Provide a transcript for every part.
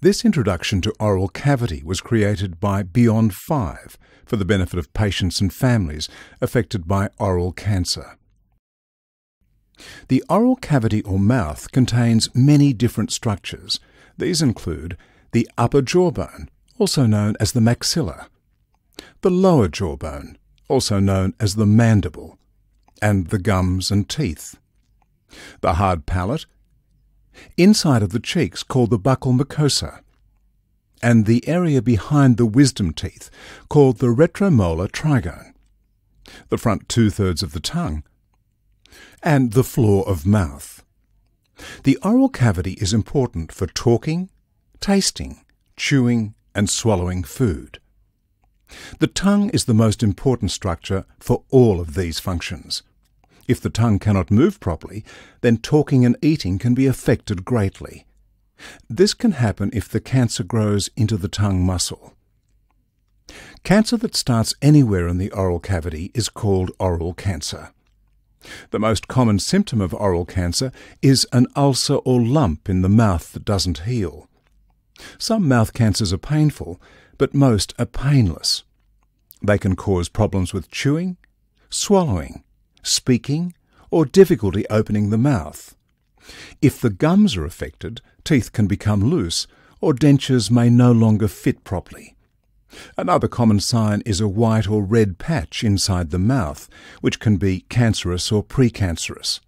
This introduction to oral cavity was created by Beyond 5 for the benefit of patients and families affected by oral cancer. The oral cavity or mouth contains many different structures. These include the upper jawbone, also known as the maxilla, the lower jawbone, also known as the mandible, and the gums and teeth, the hard palate, inside of the cheeks called the buccal mucosa, and the area behind the wisdom teeth called the retromolar trigone, the front two thirds of the tongue, and the floor of mouth. The oral cavity is important for talking, tasting, chewing, and swallowing food. The tongue is the most important structure for all of these functions. If the tongue cannot move properly, then talking and eating can be affected greatly. This can happen if the cancer grows into the tongue muscle. Cancer that starts anywhere in the oral cavity is called oral cancer. The most common symptom of oral cancer is an ulcer or lump in the mouth that doesn't heal. Some mouth cancers are painful, but most are painless. They can cause problems with chewing, swallowing, speaking, or difficulty opening the mouth. If the gums are affected, teeth can become loose, or dentures may no longer fit properly. Another common sign is a white or red patch inside the mouth, which can be cancerous or precancerous.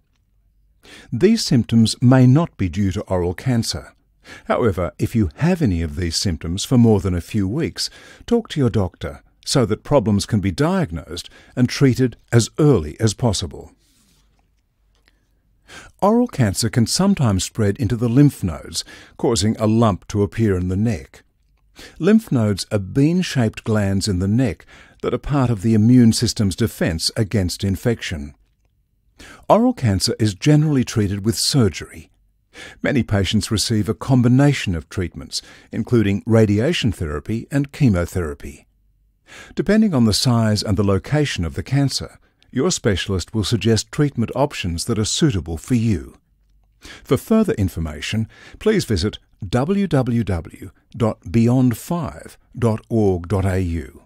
These symptoms may not be due to oral cancer. However, if you have any of these symptoms for more than a few weeks, talk to your doctor so that problems can be diagnosed and treated as early as possible. Oral cancer can sometimes spread into the lymph nodes, causing a lump to appear in the neck. Lymph nodes are bean shaped glands in the neck that are part of the immune system's defense against infection. Oral cancer is generally treated with surgery. Many patients receive a combination of treatments, including radiation therapy and chemotherapy. Depending on the size and the location of the cancer, your specialist will suggest treatment options that are suitable for you. For further information, please visit www.beyond5.org.au.